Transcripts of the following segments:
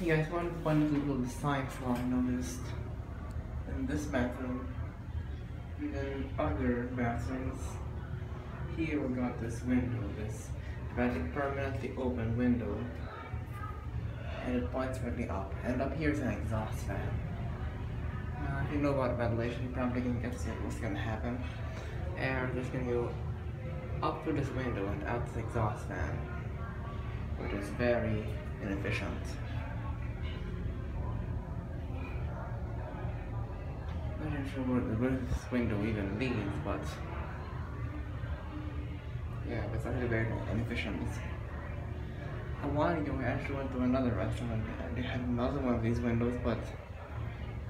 Hey guys, one fun little design flaw I noticed in this bathroom and other bathrooms. Here we got this window, this magic permanently open window, and it points directly up. And up here is an exhaust fan. Now, if you know about ventilation, you probably can guess what's gonna happen. Air is gonna go up through this window and out this exhaust fan, which is very inefficient. Not sure where, this window even leads, but yeah, it's actually very inefficient. A while ago, I actually went to another restaurant and they had another one of these windows, but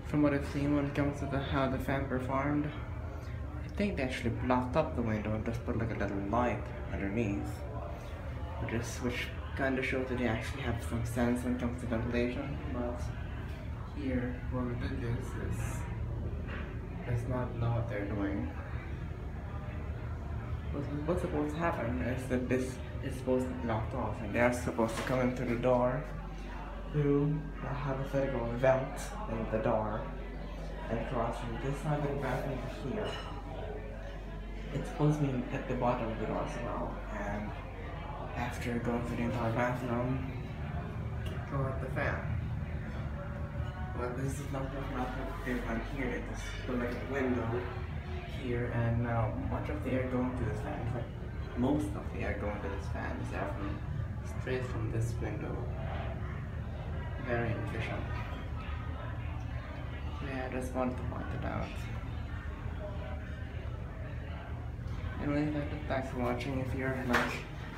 from what I've seen when it comes to the, how the fan performed, I think they actually blocked up the window and just put like a little light underneath, which is which kind of shows that they actually have some sense when it comes to ventilation. But here, what we did is, is not know what they're doing. What's, supposed to happen is that this is supposed to be blocked off and they're supposed to come in through the door through a hypothetical vent in the door and cross from this side of the bathroom to here. It's supposed to be at the bottom of the door as well and after going through the entire bathroom, go out the fan. But this is not not the one here. It is put like window here, and now much of the air going to this fan, most of the air going to this fan is air straight from this window. Very inefficient. Yeah, I just wanted to point it out. Anyway, thanks for watching. If you're like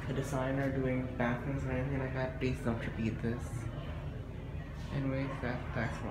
a designer doing bathrooms or anything like that, please don't repeat this. Anyways, that, that's what.